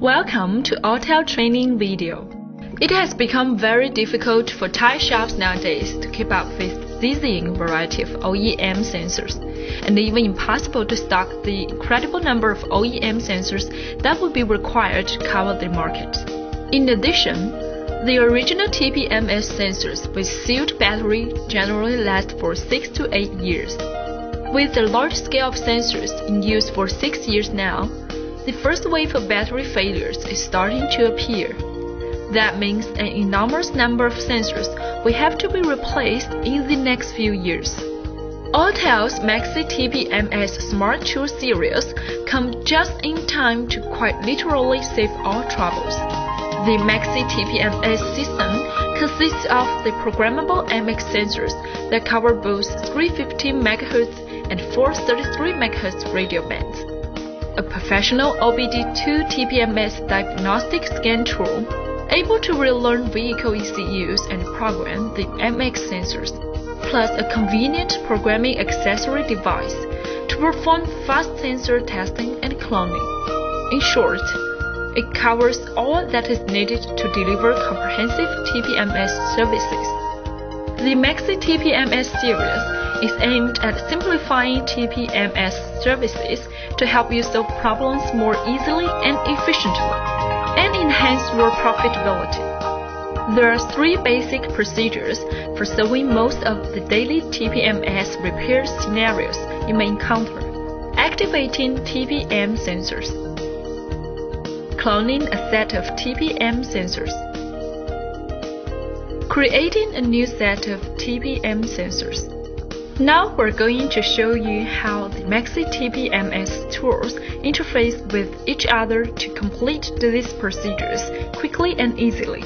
Welcome to Autel training video. It has become very difficult for Thai shops nowadays to keep up with dizzying variety of OEM sensors, and even impossible to stock the incredible number of OEM sensors that would be required to cover the market. In addition, the original TPMS sensors with sealed battery generally last for 6 to 8 years. With the large scale of sensors in use for 6 years now, the first wave of battery failures is starting to appear. That means an enormous number of sensors will have to be replaced in the next few years. Autel's Maxi TPMS Smart Tool series come just in time to quite literally save all troubles. The Maxi TPMS system consists of the programmable MX sensors that cover both 350 MHz and 433 MHz radio bands a professional OBD2 TPMS diagnostic scan tool able to relearn vehicle ECUs and program the MX sensors, plus a convenient programming accessory device to perform fast sensor testing and cloning. In short, it covers all that is needed to deliver comprehensive TPMS services. The Maxi TPMS series is aimed at simplifying TPMS services to help you solve problems more easily and efficiently and enhance your profitability. There are three basic procedures for solving most of the daily TPMS repair scenarios you may encounter. Activating TPM sensors. Cloning a set of TPM sensors. Creating a new set of TPM sensors. Now we're going to show you how the Maxi TPMS tools interface with each other to complete these procedures quickly and easily.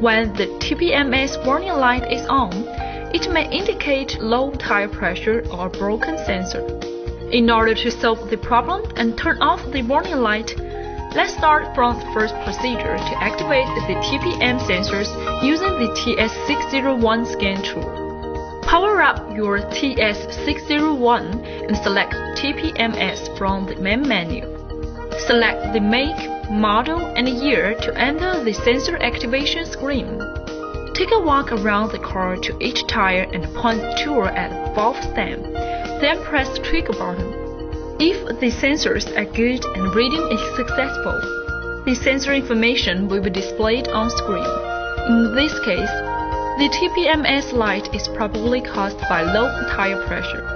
When the TPMS warning light is on, it may indicate low tire pressure or broken sensor. In order to solve the problem and turn off the warning light, let's start from the first procedure to activate the TPM sensors using the TS601 scan tool. Power up your TS601 and select TPMS from the main menu. Select the make, model, and year to enter the sensor activation screen. Take a walk around the car to each tire and point tool at valve stem, then press trigger button. If the sensors are good and reading is successful, the sensor information will be displayed on screen. In this case, the TPMS light is probably caused by low tire pressure.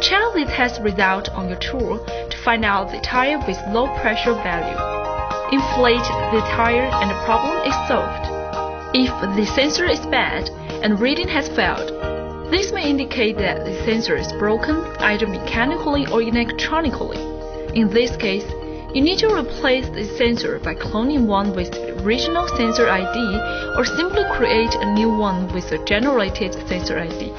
Check the test result on your tool to find out the tire with low pressure value. Inflate the tire and the problem is solved. If the sensor is bad and reading has failed, this may indicate that the sensor is broken either mechanically or electronically. In this case, you need to replace the sensor by cloning one with original sensor ID or simply create a new one with a generated sensor ID.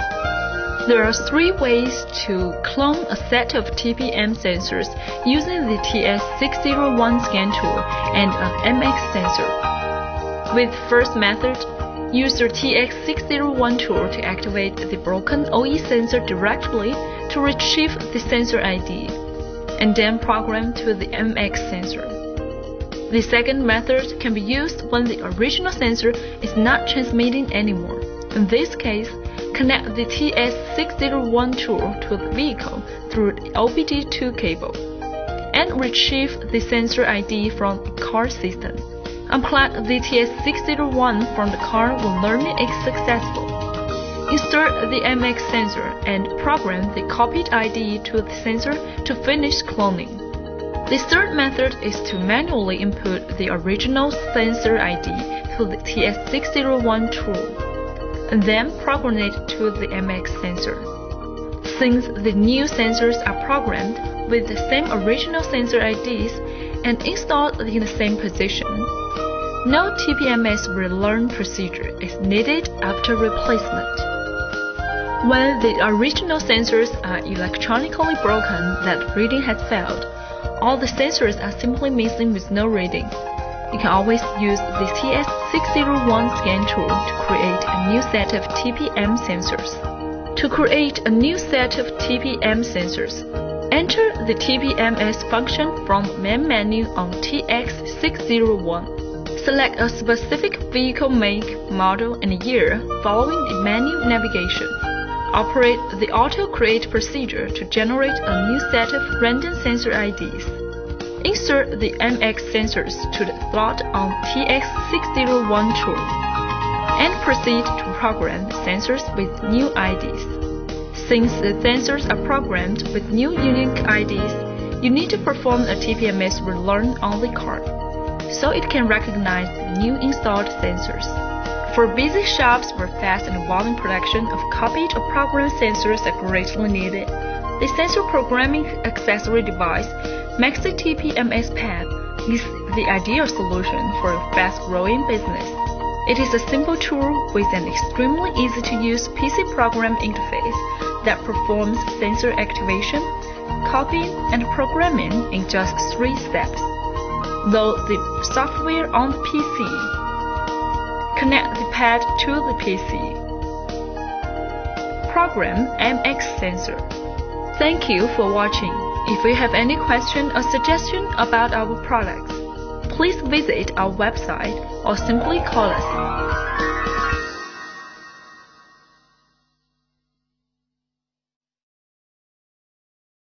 There are three ways to clone a set of TPM sensors using the TS601 scan tool and an MX sensor. With first method, use your TS601 tool to activate the broken OE sensor directly to retrieve the sensor ID, and then program to the MX sensor. The second method can be used when the original sensor is not transmitting anymore. In this case, connect the TS601 tool to the vehicle through the OBD2 cable and retrieve the sensor ID from the car system. Unplug the TS601 from the car when learning is successful. Insert the MX sensor and program the copied ID to the sensor to finish cloning. The third method is to manually input the original sensor ID to the TS601 tool, and then program it to the MX sensor. Since the new sensors are programmed with the same original sensor IDs and installed in the same position, no TPMS relearn procedure is needed after replacement. When the original sensors are electronically broken that reading has failed, all the sensors are simply missing with no reading. You can always use the TS601 scan tool to create a new set of TPM sensors. To create a new set of TPM sensors, Enter the TPMS function from main menu on TS601. Select a specific vehicle make, model, and year following the menu navigation. Operate the auto create procedure to generate a new set of random sensor IDs. Insert the MX sensors to the slot on TS601 tool and proceed to program the sensors with new IDs. Since the sensors are programmed with new unique IDs, you need to perform a TPMS relearn on the card, so it can recognize the new installed sensors. For busy shops where fast and volume production of copied or programmed sensors are greatly needed, the sensor programming accessory device, Maxi TPMS Pad, is the ideal solution for a fast-growing business. It is a simple tool with an extremely easy-to-use PC program interface that performs sensor activation, copying, and programming in just three steps. Though the software on the PC Connect the pad to the PC. Program MX sensor. Thank you for watching. If you have any question or suggestion about our products, please visit our website or simply call us